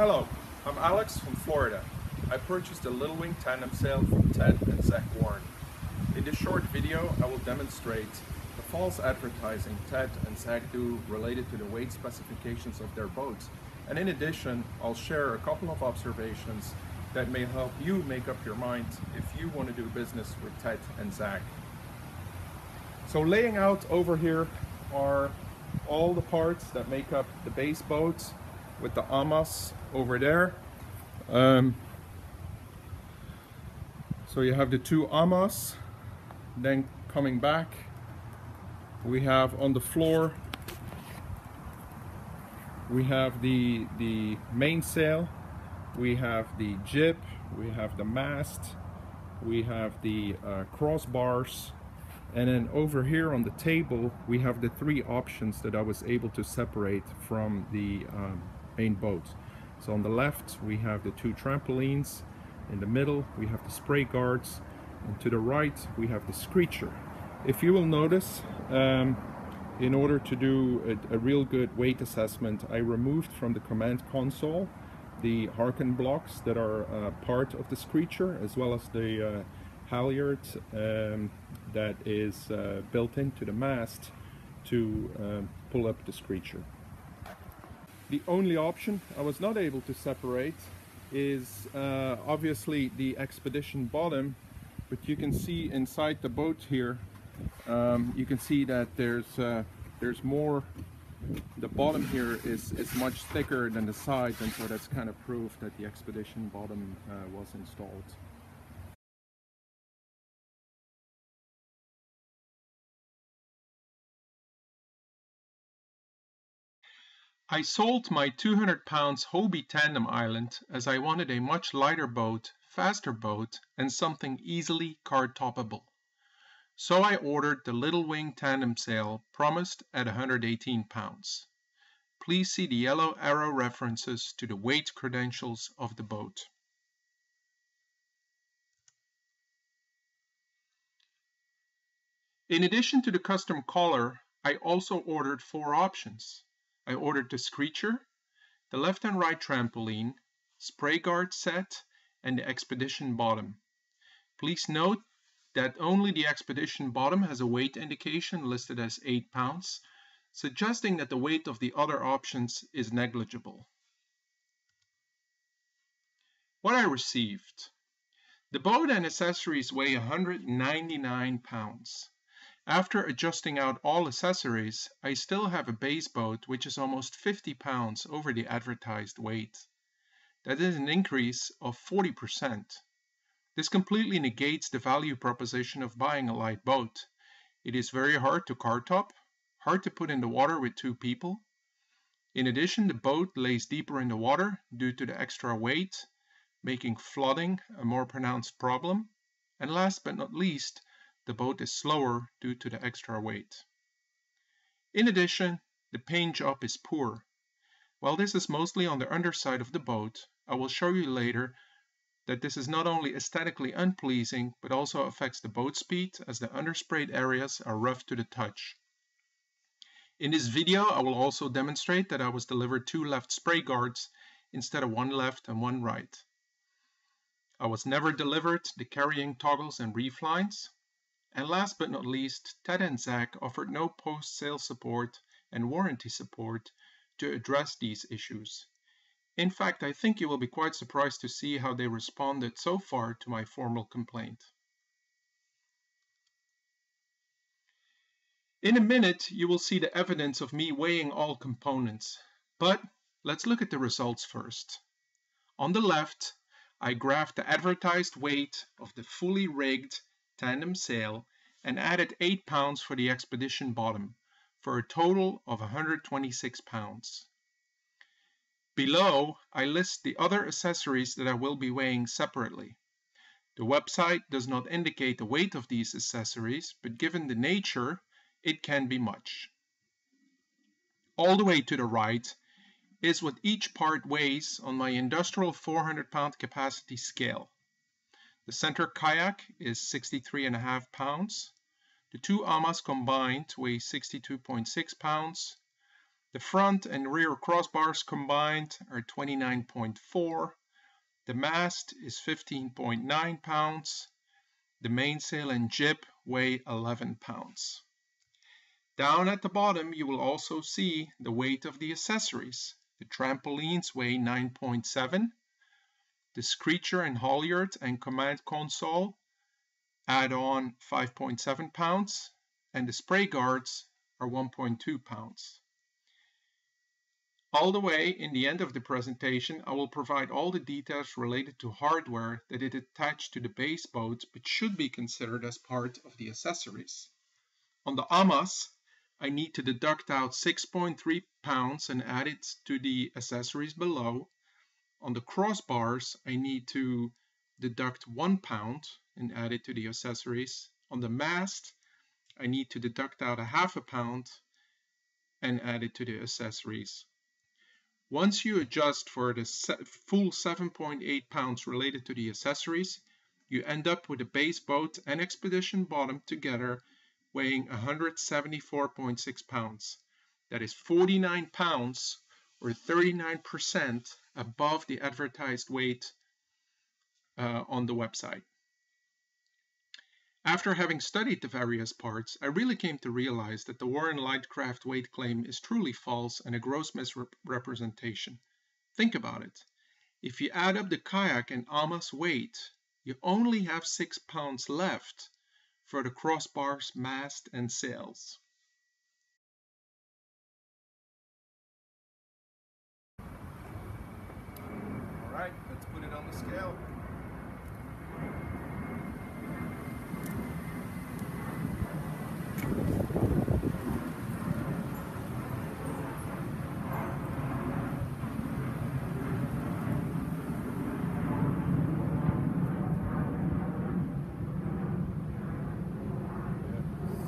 Hello, I'm Alex from Florida. I purchased a Little Wing tandem sail from Ted and Zac Warren. In this short video, I will demonstrate the false advertising Ted and Zac do related to the weight specifications of their boats. And in addition, I'll share a couple of observations that may help you make up your mind if you want to do business with Ted and Zac. So laying out over here are all the parts that make up the base boat with the amas over there. Um, so you have the two amas, then coming back, we have on the floor, we have the, the mainsail, we have the jib, we have the mast, we have the uh, crossbars, and then over here on the table, we have the three options that I was able to separate from the um, main boat. So on the left, we have the two trampolines. In the middle, we have the spray guards. And to the right, we have the screecher. If you will notice, um, in order to do a, a, real good weight assessment, I removed from the command console the Harken blocks that are uh, part of the screecher, as well as the uh, halyard um, that is uh, built into the mast to uh, pull up the screecher. The only option I was not able to separate is uh, obviously the expedition bottom but you can see inside the boat here um, you can see that there's uh, there's more the bottom here is is much thicker than the sides and so that's kind of proof that the expedition bottom uh, was installed. I sold my 200 pounds Hobie Tandem Island as I wanted a much lighter boat, faster boat, and something easily car toppable. So I ordered the Little Wing Tandem Sail promised at 118 pounds. Please see the yellow arrow references to the weight credentials of the boat. In addition to the custom collar, I also ordered four options. I ordered the Screecher, the left and right trampoline, spray guard set, and the Expedition bottom. Please note that only the Expedition bottom has a weight indication listed as 8 pounds, suggesting that the weight of the other options is negligible. What I received. The boat and accessories weigh 199 pounds. After adjusting out all accessories, I still have a base boat which is almost 50 pounds over the advertised weight. That is an increase of 40%. This completely negates the value proposition of buying a light boat. It is very hard to car top, hard to put in the water with two people. In addition, the boat lays deeper in the water due to the extra weight, making flooding a more pronounced problem. And last but not least, the boat is slower due to the extra weight. In addition, the paint job is poor. While this is mostly on the underside of the boat, I will show you later that this is not only aesthetically unpleasing, but also affects the boat speed as the undersprayed areas are rough to the touch. In this video, I will also demonstrate that I was delivered two left spray guards instead of one left and one right. I was never delivered the carrying toggles and reef lines, and last but not least, Ted and Zac offered no post-sale support and warranty support to address these issues. In fact, I think you will be quite surprised to see how they responded so far to my formal complaint. In a minute, you will see the evidence of me weighing all components, but let's look at the results first. On the left, I graphed the advertised weight of the fully rigged tandem sail and added 8 pounds for the expedition bottom, for a total of 126 pounds. Below, I list the other accessories that I will be weighing separately. The website does not indicate the weight of these accessories, but given the nature, it can be much. All the way to the right is what each part weighs on my industrial 400 pound capacity scale. The center kayak is 63.5 pounds. The two amas combined weigh 62.6 pounds. The front and rear crossbars combined are 29.4. The mast is 15.9 pounds. The mainsail and jib weigh 11 pounds. Down at the bottom you will also see the weight of the accessories. The trampolines weigh 9.7. The screecher and halyard and command console add on 5.7 pounds and the spray guards are 1.2 pounds. All the way in the end of the presentation, I will provide all the details related to hardware that is attached to the base boat but should be considered as part of the accessories. On the Amas, I need to deduct out 6.3 pounds and add it to the accessories below. On the crossbars, I need to deduct 1 pound and add it to the accessories. On the mast, I need to deduct out a half a pound and add it to the accessories. Once you adjust for the full 7.8 pounds related to the accessories, you end up with a base boat and expedition bottom together weighing 174.6 pounds. That is 49 pounds or 39% above the advertised weight uh, on the website. After having studied the various parts, I really came to realize that the Warren Light Craft weight claim is truly false and a gross misrepresentation. Think about it. If you add up the kayak and Amas weight, you only have 6 pounds left for the crossbars, mast, and sails. All right, let's put it on the scale.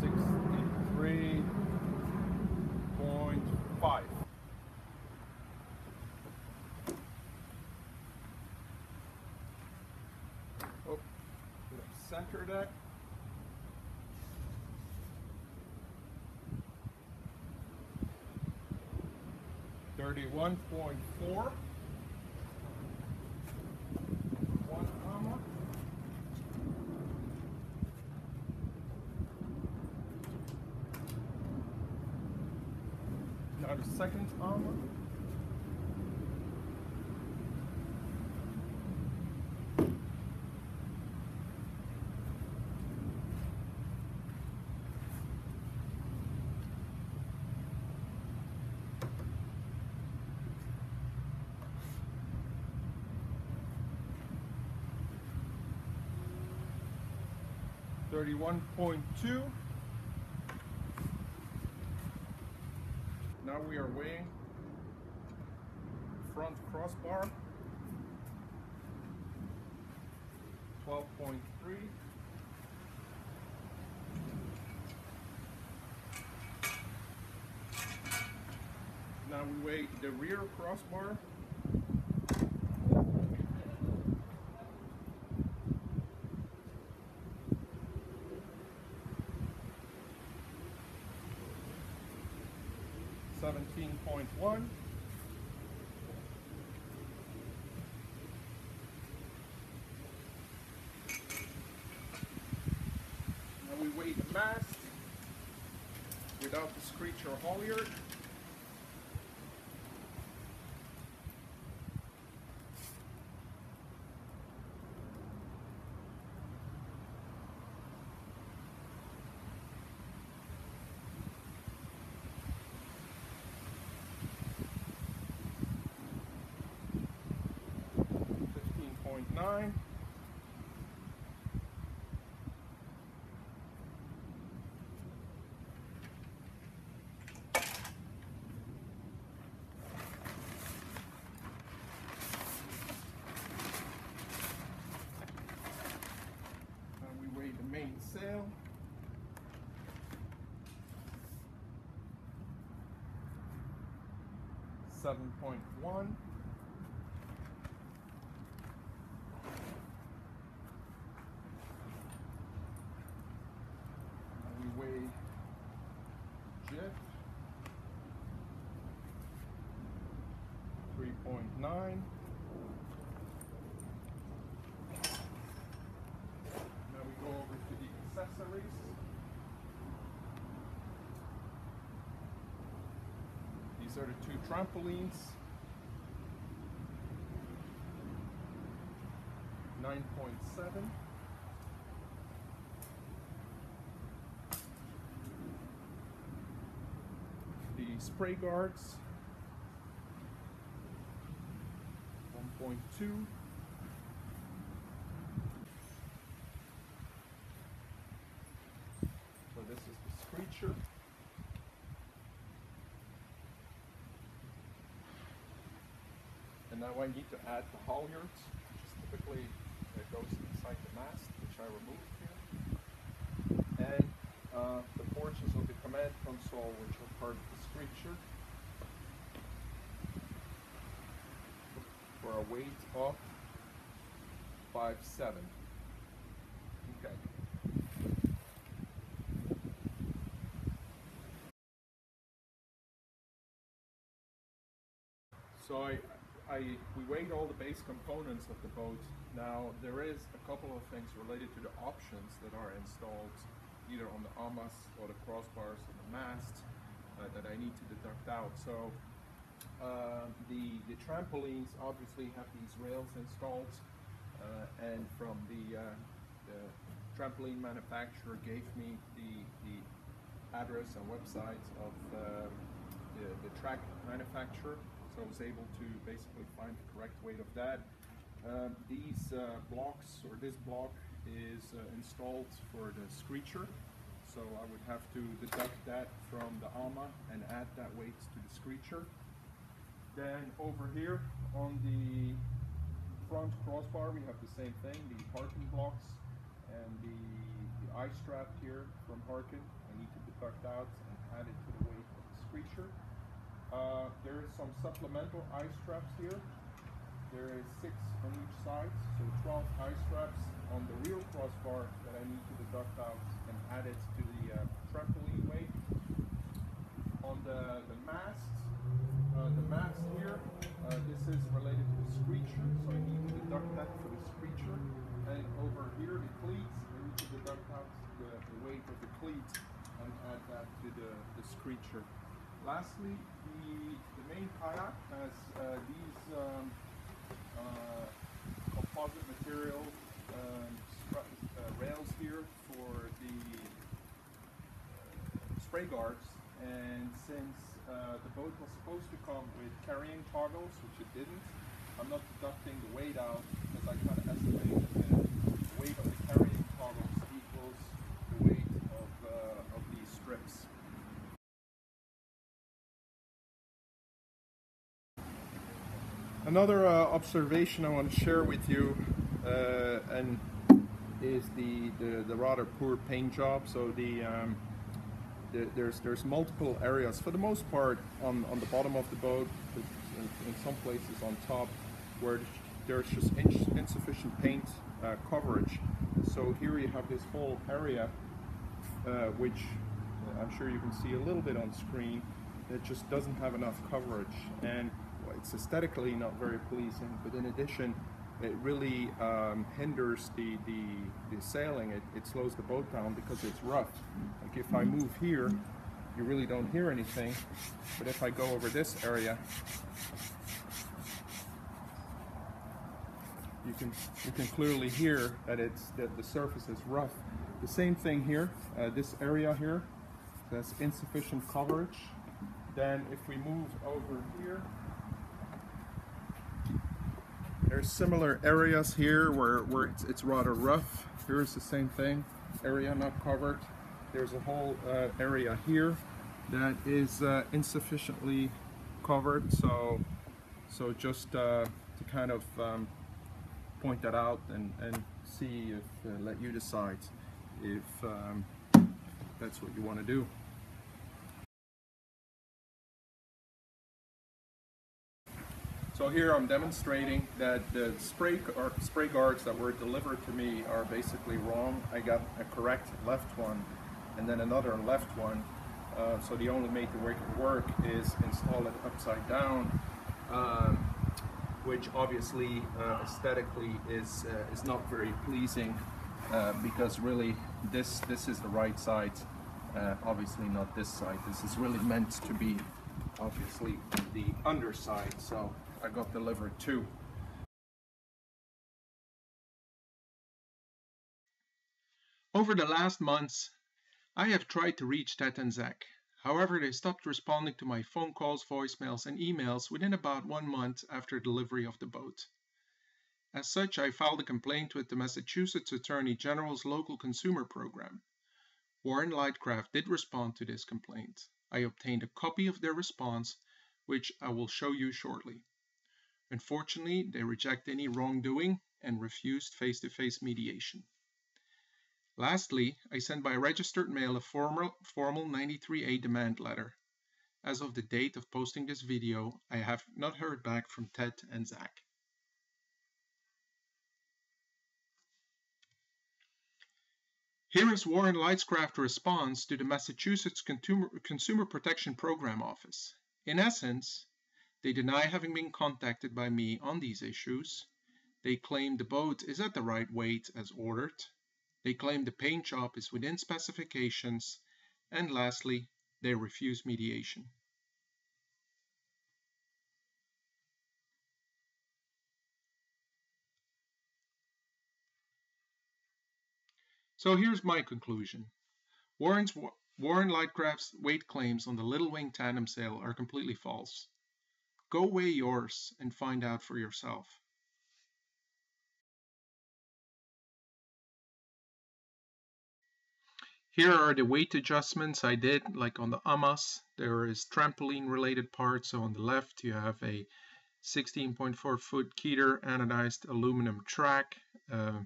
Sixty-three point five. Oh, put up deck. Thirty-one point four. 31.2. Now we are weighing front crossbar. 12.3 Now we weigh the rear crossbar. Seventeen point one. Now we weigh the mast without the screech or halyard. 7.1 are the two trampolines. 9.7. The spray guards. 1.2. So this is the screecher. And now I need to add the halyards, which is typically that goes inside the mast, which I removed here. And uh, the portions of the command console, which are part of the structure. For a weight of 5.7. Okay. So I, I, weighed all the base components of the boat. Now there is a couple of things related to the options that are installed either on the amas or the crossbars on the mast uh, that I need to deduct out. So uh, the, the trampolines obviously have these rails installed uh, and from the, uh, the trampoline manufacturer gave me the, the address and website of uh, the, the track manufacturer I was able to basically find the correct weight of that. Um, these uh, blocks or this block is uh, installed for the screecher so I would have to deduct that from the AMA and add that weight to the screecher. Then over here on the front crossbar we have the same thing, the Harken blocks and the, the eye strap here from Harken. I need to deduct out and add it to the weight of the screecher. Uh, there is some supplemental eye straps here. There is six on each side, so 12 eye straps on the rear crossbar that I need to deduct out and add it to the uh, trampoline weight. On the, the mast, uh, the mast here, uh, this is related to the screecher, so I need to deduct that for the screecher. And over here, the cleats, I need to deduct out the, the weight of the cleats and add that to the, the screecher. Lastly, the, the main kayak has uh, these um, uh, composite material um, uh, rails here for the uh, spray guards. And since uh, the boat was supposed to come with carrying toggles, which it didn't, I'm not deducting the weight out because I kind of estimated the weight of the carrying toggles equals the weight of, uh, of these strips. Another uh, observation I want to share with you uh, and is the, the, the rather poor paint job. So the, um, the, there's there's multiple areas for the most part on, on the bottom of the boat, in, in some places on top, where there's just in, insufficient paint uh, coverage. So here you have this whole area, uh, which I'm sure you can see a little bit on screen. that just doesn't have enough coverage and it's aesthetically not very pleasing, but in addition, it really um, hinders the, the, the sailing. It, it slows the boat down because it's rough. Like if I move here, you really don't hear anything, but if I go over this area, you can you can clearly hear that it's that the surface is rough. The same thing here, uh, this area here, that's insufficient coverage. Then if we move over here, there's similar areas here where, where it's, it's rather rough. Here's the same thing, area not covered. There's a whole uh, area here that is uh, insufficiently covered. So, so just uh, to kind of um, point that out and, and see if, uh, let you decide if um, that's what you want to do. So here I'm demonstrating that the spray, or spray guards that were delivered to me are basically wrong. I got a correct left one and then another left one. Uh, so the only way to make it work is install it upside down. Um, which obviously uh, aesthetically is uh, is not very pleasing uh, because really this this is the right side uh, obviously not this side this is really meant to be obviously the underside so I got delivered two Over the last months, I have tried to reach Ted and Zac. However, they stopped responding to my phone calls, voicemails, and emails within about one month after delivery of the boat. As such, I filed a complaint with the Massachusetts Attorney General's local consumer program. Warren Light Craft did respond to this complaint. I obtained a copy of their response, which I will show you shortly. Unfortunately, they reject any wrongdoing and refused face-to-face mediation. Lastly, I sent by registered mail a formal, formal 93A demand letter. As of the date of posting this video, I have not heard back from Ted and Zac. Here is Warren Light Craft's response to the Massachusetts Consumer, Consumer Protection Program Office. In essence, they deny having been contacted by me on these issues. They claim the boat is at the right weight as ordered they claim the paint job is within specifications. And lastly, they refuse mediation. So here's my conclusion. Warren's, Warren Light Craft's weight claims on the Little Wing tandem sail are completely false. Go weigh yours and find out for yourself. Here are the weight adjustments I did, like on the AMAS. There is trampoline related parts. So on the left, you have a 16.4 foot Keder anodized aluminum track uh,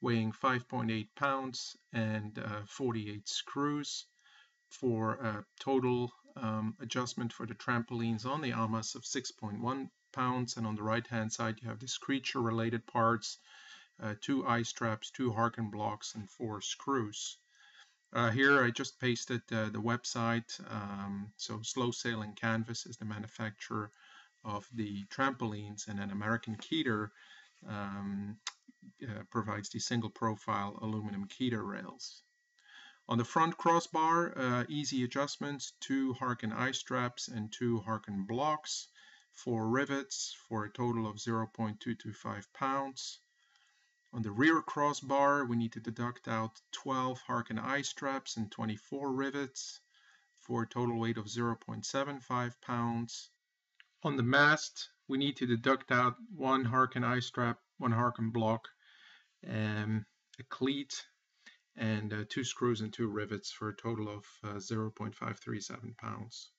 weighing 5.8 pounds and uh, 48 screws for a total um, adjustment for the trampolines on the AMAS of 6.1 pounds. And on the right hand side, you have the screecher related parts, uh, two eye straps, two Harken blocks, and four screws. Uh, here I just pasted uh, the website. Um, so Slow Sailing Canvas is the manufacturer of the trampolines and an American Keder um, uh, provides the single profile aluminum Keder rails. On the front crossbar, uh, easy adjustments, two Harken eye straps and two Harken blocks, four rivets for a total of 0.225 pounds. On the rear crossbar, we need to deduct out 12 Harken eye straps and 24 rivets for a total weight of 0.75 pounds. On the mast, we need to deduct out one Harken eye strap, one Harken block, um, a cleat, and uh, two screws and two rivets for a total of uh, 0.537 pounds.